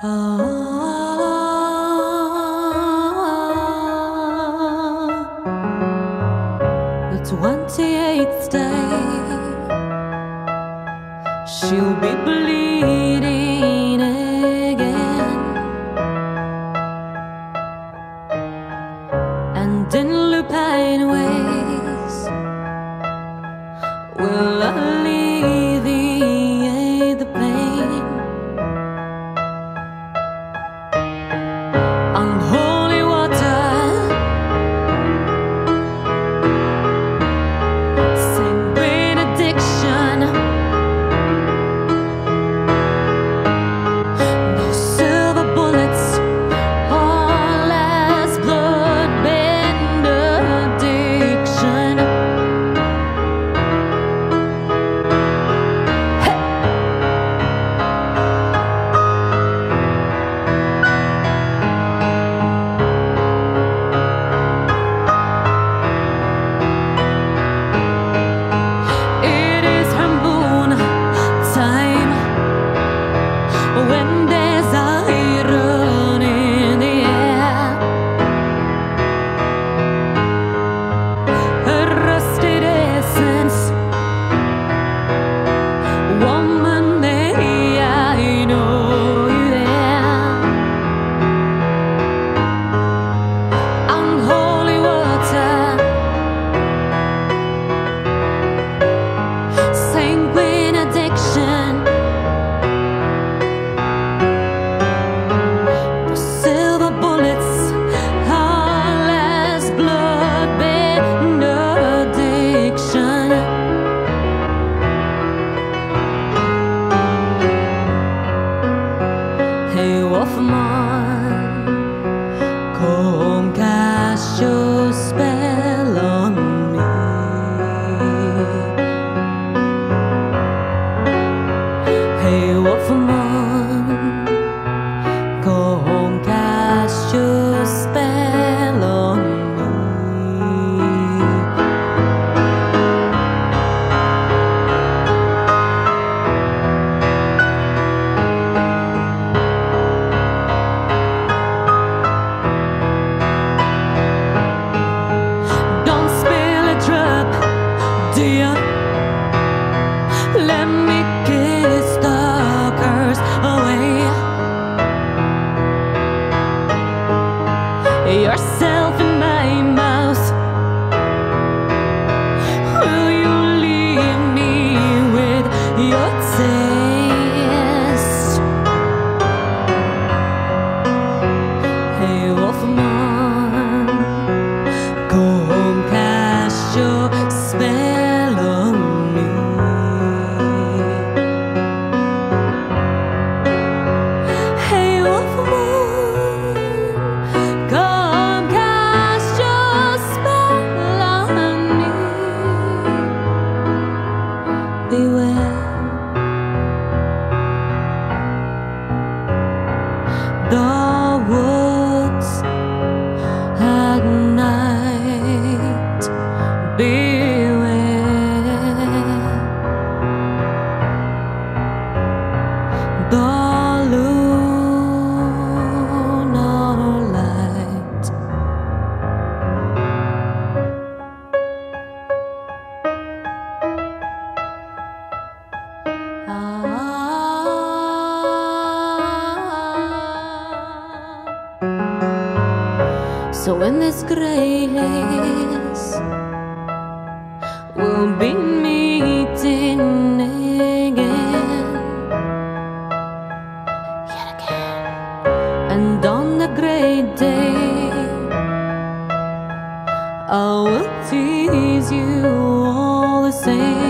Ah, the 28th day, she'll be bleeding again, and in the Lupine Way. 陪我疯 So when this grace We'll be meeting again, yet again, and on the great day, I will tease you all the same.